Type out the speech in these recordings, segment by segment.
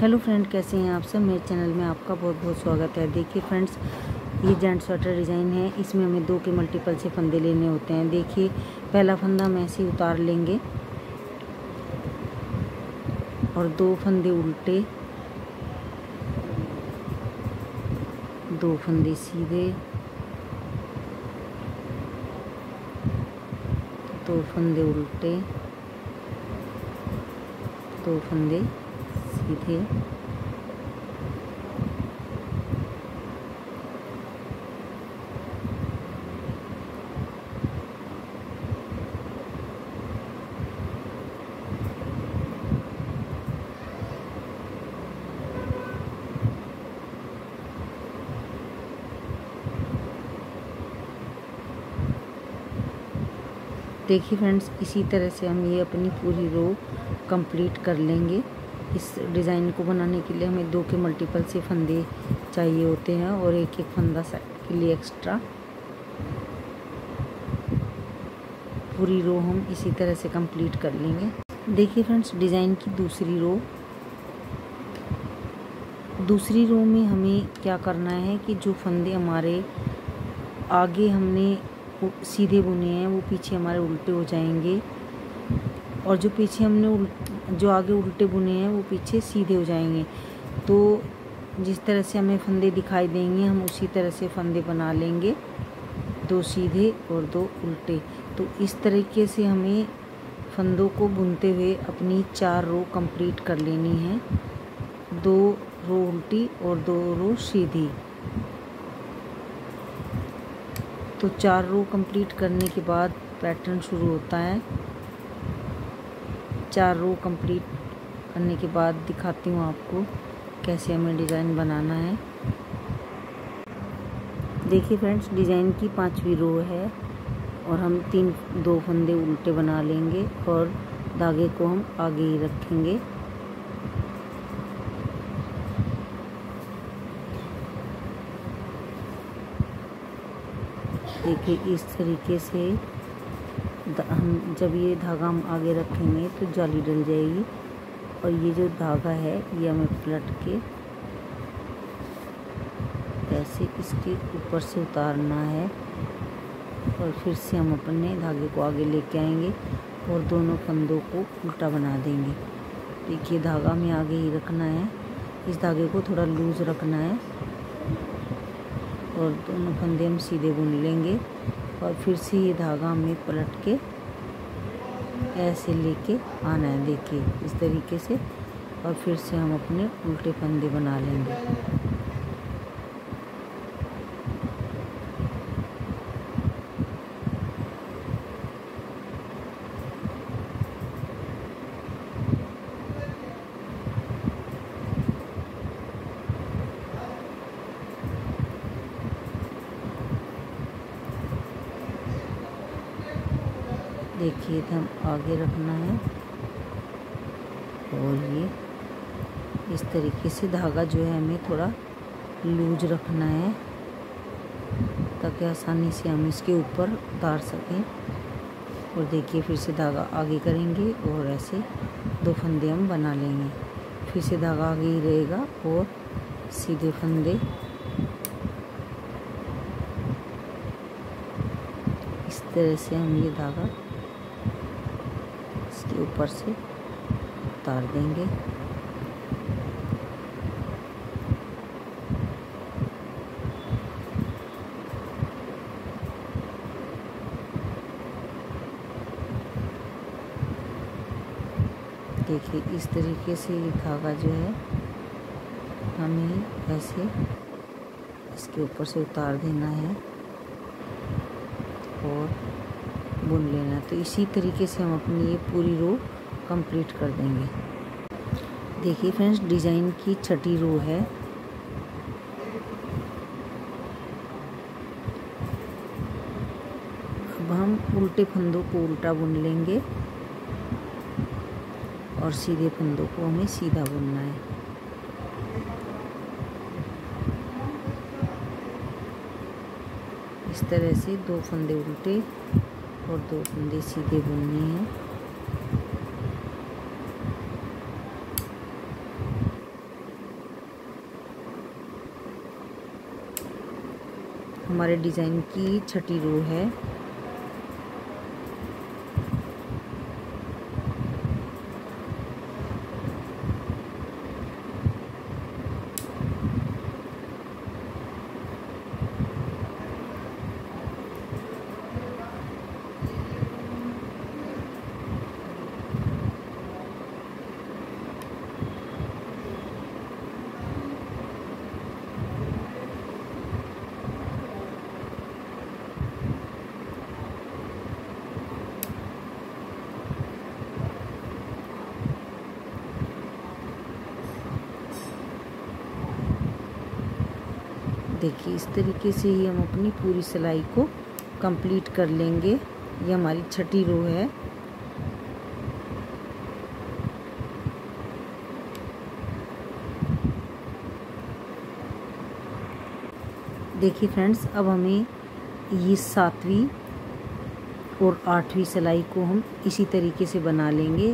Hello friend, कैसे हैं आप सब? मेरे चैनल में आपका बहुत बहुत स्वागत है। देखिए फ्रेंड्स, ये जेंट स्वेटर डिज़ाइन है। इसमें हमें दो के मल्टीपल से फंदे लेने होते हैं। देखिए, पहला फंदा हम ऐसे उतार लेंगे और दो फंदे उल्टे, दो फंदे सीधे, दो फंदे उल्टे, दो फंदे सीधे देखिए फ्रेंड्स इसी तरह से हम ये अपनी पूरी रो कंप्लीट कर लेंगे। इस डिज़ाइन को बनाने के लिए हमें दो के मल्टीपल से फंदे चाहिए होते हैं और एक एक फंदा साइड के लिए एक्स्ट्रा पूरी रो हम इसी तरह से कंप्लीट कर लेंगे। देखिए फ्रेंड्स डिज़ाइन की दूसरी रो दूसरी रो में हमें क्या करना है कि जो फंदे हमारे आगे हमने सीधे बुने हैं, वो पीछे हमारे उल्टे हो जाएँगे। और जो पीछे हमने जो आगे उल्टे बुने हैं, वो पीछे सीधे हो जाएँगे। तो जिस तरह से हमें फंदे दिखाई देंगे, हम उसी तरह से फंदे बना लेंगे। दो सीधे और दो उल्टे। तो इस तरीके से हमें फंदों को बुनते हुए अपनी चार रो कंप्लीट कर लेनी है। दो रो उल्टी और दो रो सीधी। तो चार रो कंप्लीट करने के बाद पैटर्न शुरू होता है। चार रो कंप्लीट करने के बाद दिखाती हूँ आपको कैसे हमें डिज़ाइन बनाना है। देखिए फ्रेंड्स डिज़ाइन की पांचवी रो है और हम तीन, दो फंदे उल्टे बना लेंगे और धागे को हम आगे ही रखेंगे। देखिए इस तरीके से हम जब ये धागा हम आगे रखेंगे तो जाली डल जाएगी। और ये जो धागा है, ये हमें पलट के ऐसे इसके ऊपर से उतारना है। और फिर से हम अपने धागे को आगे लेके आएँगे और दोनों फंदों को उल्टा बना देंगे। देखिए, धागा हमें आगे ही रखना है। इस धागे को थोड़ा लूज़ रखना है। और दोनों फंदे हम सीधे बुन लेंगे। और फिर से ये धागा हमें पलट के ऐसे लेके आना है देखिए इस तरीके से और फिर से हम अपने उल्टे फंदे बना लेंगे। देखिए हम आगे रखना है। और ये इस तरीके से धागा जो है हमें थोड़ा लूज रखना है, ताकि आसानी से हम इसके ऊपर उतार सकें। और देखिए फिर से धागा आगे करेंगे और ऐसे दो फंदे हम बना लेंगे। फिर से धागा आगे ही रहेगा और सीधे फंदे। इस तरह से हम ये धागा इसके ऊपर से उतार देंगे। देखिए, इस तरीके से ये धागा जो है, हमें ऐसे इसके ऊपर से उतार देना है। और बुन लेना तो इसी तरीके से हम अपनी ये पूरी रो कंप्लीट कर देंगे। देखिए फ्रेंड्स, डिज़ाइन की छठी रो है। अब हम उल्टे फंदों को उल्टा बुन लेंगे और सीधे फंदों को हमें सीधा बुनना है। इस तरह से दो फंदे उल्टे और दो फंदे सीधे बुनने हैं। हमारे डिज़ाइन की छठी रो है। देखिए, इस तरीके से ही हम अपनी पूरी सिलाई को कंप्लीट कर लेंगे। ये हमारी छठी रो है। देखिए फ्रेंड्स अब हमें ये सातवीं और आठवीं सिलाई को हम इसी तरीके से बना लेंगे।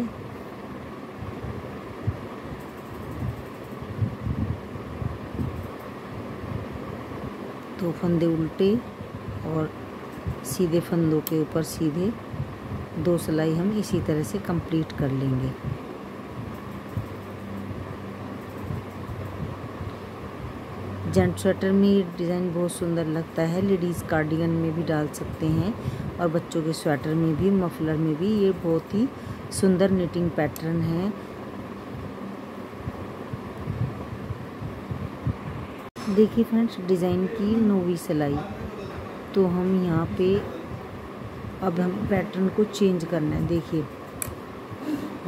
दो फंदे उल्टे और सीधे फंदों के ऊपर सीधे दो सिलाई हम इसी तरह से कंप्लीट कर लेंगे। जेंट स्वेटर में ये डिज़ाइन बहुत सुंदर लगता है। लेडीज़ कार्डिगन में भी डाल सकते हैं और बच्चों के स्वेटर में भी, मफलर में भी। ये बहुत ही सुंदर निटिंग पैटर्न है। देखिए फ्रेंड्स, डिज़ाइन की नोवी सिलाई। तो हम यहाँ पे अब हम पैटर्न को चेंज करना है। देखिए,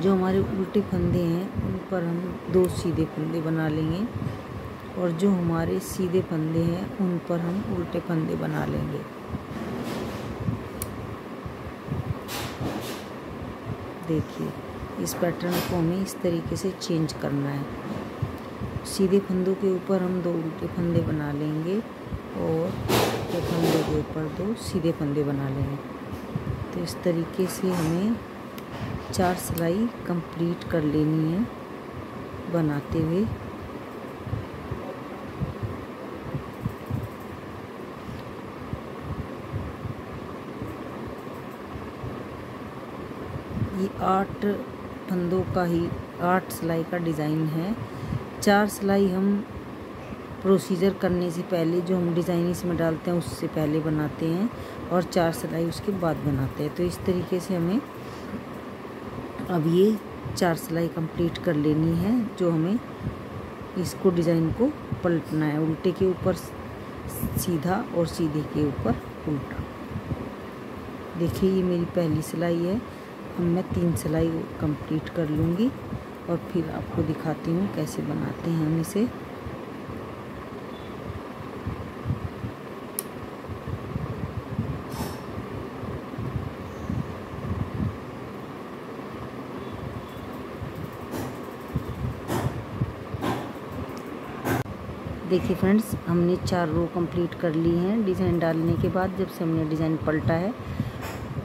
जो हमारे उल्टे फंदे हैं, उन पर हम दो सीधे फंदे बना लेंगे और जो हमारे सीधे फंदे हैं, उन पर हम उल्टे फंदे बना लेंगे। देखिए, इस पैटर्न को हमें इस तरीके से चेंज करना है। सीधे फंदों के ऊपर हम दो उल्टे फंदे बना लेंगे और उल्टे फंदों के ऊपर दो सीधे फंदे बना लेंगे। तो इस तरीके से हमें चार सिलाई कंप्लीट कर लेनी है बनाते हुए। ये आठ फंदों का ही, आठ सिलाई का डिज़ाइन है। चार सिलाई हम प्रोसीजर करने से पहले जो हम डिज़ाइन इसमें डालते हैं, उससे पहले बनाते हैं और चार सिलाई उसके बाद बनाते हैं। तो इस तरीके से हमें अब ये चार सिलाई कंप्लीट कर लेनी है, जो हमें इसको डिज़ाइन को पलटना है। उल्टे के ऊपर सीधा और सीधे के ऊपर उल्टा। देखिए, ये मेरी पहली सिलाई है। अब मैं तीन सिलाई कंप्लीट कर लूँगी। और फिर आपको दिखाती हूँ कैसे बनाते हैं हम इसे। देखिए फ्रेंड्स, हमने चार रो कंप्लीट कर ली हैं। डिज़ाइन डालने के बाद जब से हमने डिज़ाइन पलटा है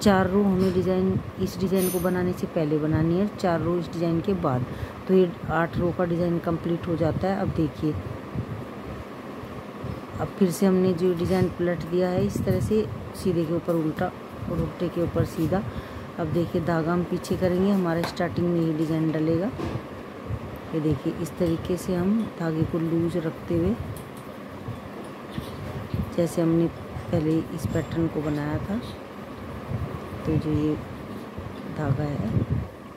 चार रो हमें डिज़ाइन, इस डिज़ाइन को बनाने से पहले बनानी है, चार रो इस डिज़ाइन के बाद। तो ये आठ रो का डिज़ाइन कंप्लीट हो जाता है, अब देखिए। अब फिर से हमने जो डिज़ाइन पलट दिया है, इस तरह से सीधे के ऊपर उल्टा और उल्टे के ऊपर सीधा। अब देखिए, धागा हम पीछे करेंगे, हमारा स्टार्टिंग में ही डिज़ाइन डलेगा। ये देखिए, इस तरीके से हम धागे को लूज रखते हुए, जैसे हमने पहले इस पैटर्न को बनाया था। तो जो ये धागा है,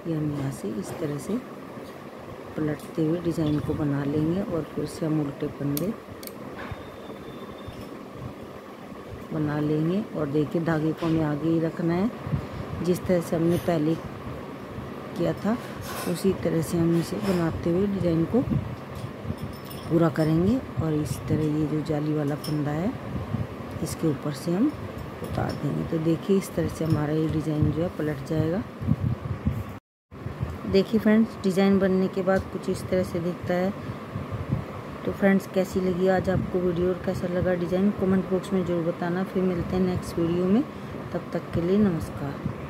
ये हम यहाँ से इस तरह से पलटते हुए डिज़ाइन को बना लेंगे और फिर से हम उल्टे पंदे बना लेंगे। और देखिए, धागे को हमें आगे ही रखना है। जिस तरह से हमने पहले किया था, उसी तरह से हम इसे बनाते हुए डिज़ाइन को पूरा करेंगे। और इस तरह ये जो जाली वाला फंदा है, इसके ऊपर से हम उतार देंगे। तो देखिए इस तरह से हमारा ये डिज़ाइन जो है पलट जाएगा। देखिए फ्रेंड्स, डिज़ाइन बनने के बाद कुछ इस तरह से दिखता है। तो फ्रेंड्स, कैसी लगी आज आपको वीडियो और कैसा लगा डिज़ाइन? कमेंट बॉक्स में ज़रूर बताना। फिर मिलते हैं नेक्स्ट वीडियो में। तब तक के लिए नमस्कार।